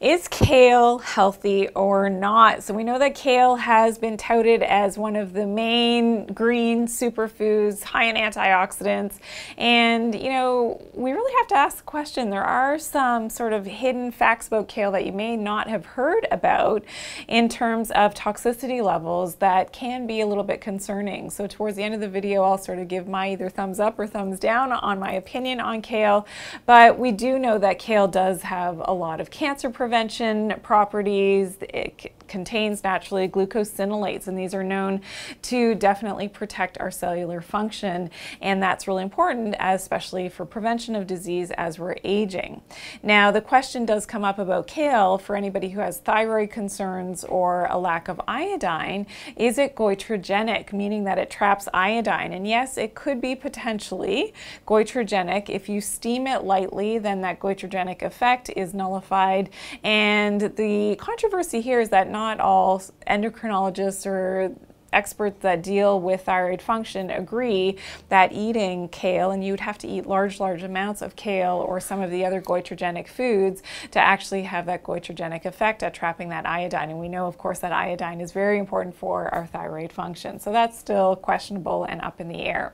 Is kale healthy or not? So we know that kale has been touted as one of the main green superfoods, high in antioxidants. And, you know, we really have to ask the question. There are some sort of hidden facts about kale that you may not have heard about in terms of toxicity levels that can be a little bit concerning. So towards the end of the video, I'll sort of give my either thumbs up or thumbs down on my opinion on kale. But we do know that kale does have a lot of cancer prevention properties. It contains naturally glucosinolates, and these are known to definitely protect our cellular function. And that's really important, especially for prevention of disease as we're aging. Now, the question does come up about kale for anybody who has thyroid concerns or a lack of iodine. Is it goitrogenic, meaning that it traps iodine? And yes, it could be potentially goitrogenic. If you steam it lightly, then that goitrogenic effect is nullified. And the controversy here is that not all endocrinologists or experts that deal with thyroid function agree that eating kale, and you would have to eat large, large amounts of kale or some of the other goitrogenic foods to actually have that goitrogenic effect at trapping that iodine. And we know, of course, that iodine is very important for our thyroid function. So that's still questionable and up in the air.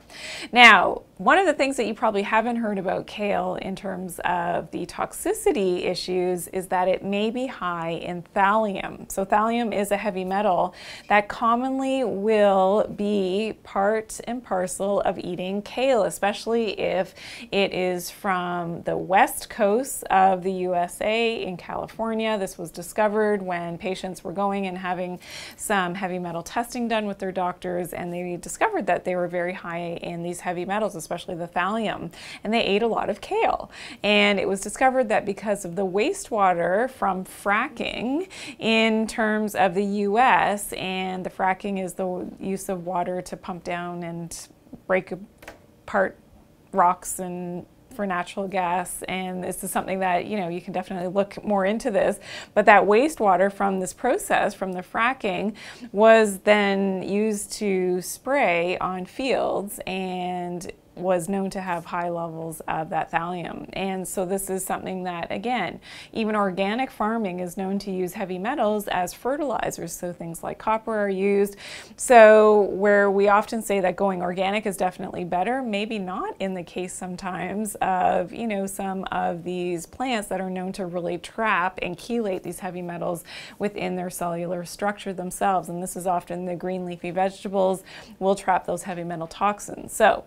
Now, one of the things that you probably haven't heard about kale in terms of the toxicity issues is that it may be high in thallium. So thallium is a heavy metal that commonly will be part and parcel of eating kale, especially if it is from the west coast of the USA in California. This was discovered when patients were going and having some heavy metal testing done with their doctors, and they discovered that they were very high in these heavy metals, especially the thallium. And they ate a lot of kale. And it was discovered that because of the wastewater from fracking in terms of the US, and the fracking is the use of water to pump down and break apart rocks and for natural gas and this is something that you know you can definitely look more into this but that wastewater from this process from the fracking was then used to spray on fields and was known to have high levels of that thallium. And so this is something that, again, even organic farming is known to use heavy metals as fertilizers. So things like copper are used. So where we often say that going organic is definitely better, maybe not in the case sometimes of, you know, some of these plants that are known to really trap and chelate these heavy metals within their cellular structure themselves. And this is often the green leafy vegetables will trap those heavy metal toxins. So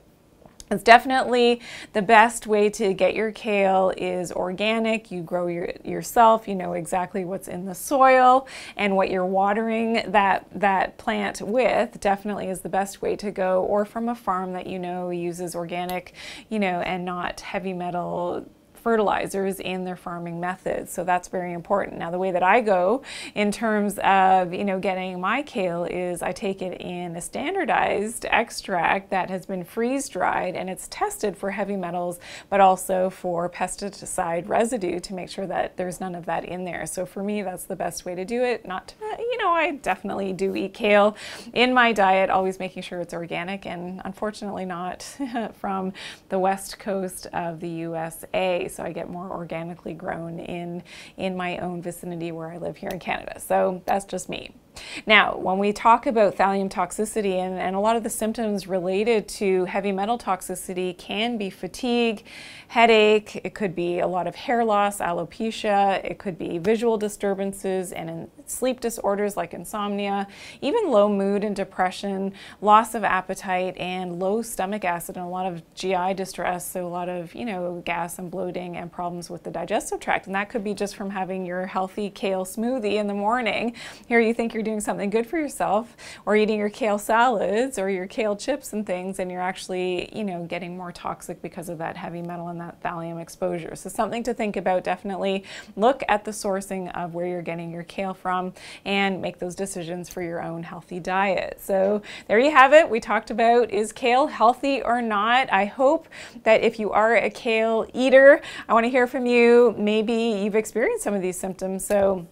it's definitely the best way to get your kale is organic. You grow your, yourself, you know exactly what's in the soil and what you're watering that, that plant with definitely is the best way to go or from a farm that you know uses organic, you know, and not heavy metal fertilizers in their farming methods. So that's very important. Now the way that I go in terms of, you know, getting my kale is I take it in a standardized extract that has been freeze dried and it's tested for heavy metals, but also for pesticide residue to make sure that there's none of that in there. So for me, that's the best way to do it. Not, to, uh, you know, I definitely do eat kale in my diet, always making sure it's organic and unfortunately not from the west coast of the USA so I get more organically grown in, in my own vicinity where I live here in Canada. So that's just me. Now, when we talk about thallium toxicity, and, and, a lot of the symptoms related to heavy metal toxicity can be fatigue, headache, it could be a lot of hair loss, alopecia, it could be visual disturbances and sleep disorders like insomnia, even low mood and depression, loss of appetite, and low stomach acid, and a lot of GI distress, so a lot of, you know, gas and bloating and problems with the digestive tract. And that could be just from having your healthy kale smoothie in the morning. Here you think you're doing something good for yourself or eating your kale salads or your kale chips and things and you're actually, you know, getting more toxic because of that heavy metal and that thallium exposure. So something to think about definitely look at the sourcing of where you're getting your kale from and make those decisions for your own healthy diet. So there you have it. We talked about is kale healthy or not. I hope that if you are a kale eater, I want to hear from you. Maybe you've experienced some of these symptoms. So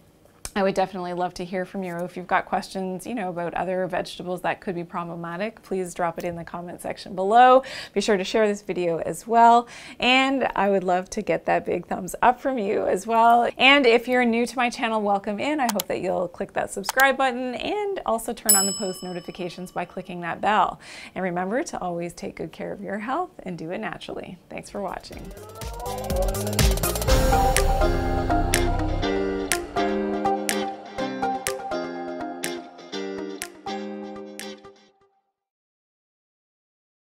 I would definitely love to hear from you. If you've got questions, you know, about other vegetables that could be problematic, please drop it in the comment section below. Be sure to share this video as well. And I would love to get that big thumbs up from you as well. And if you're new to my channel, welcome in. I hope that you'll click that subscribe button and also turn on the post notifications by clicking that bell. And remember to always take good care of your health and do it naturally. Thanks for watching.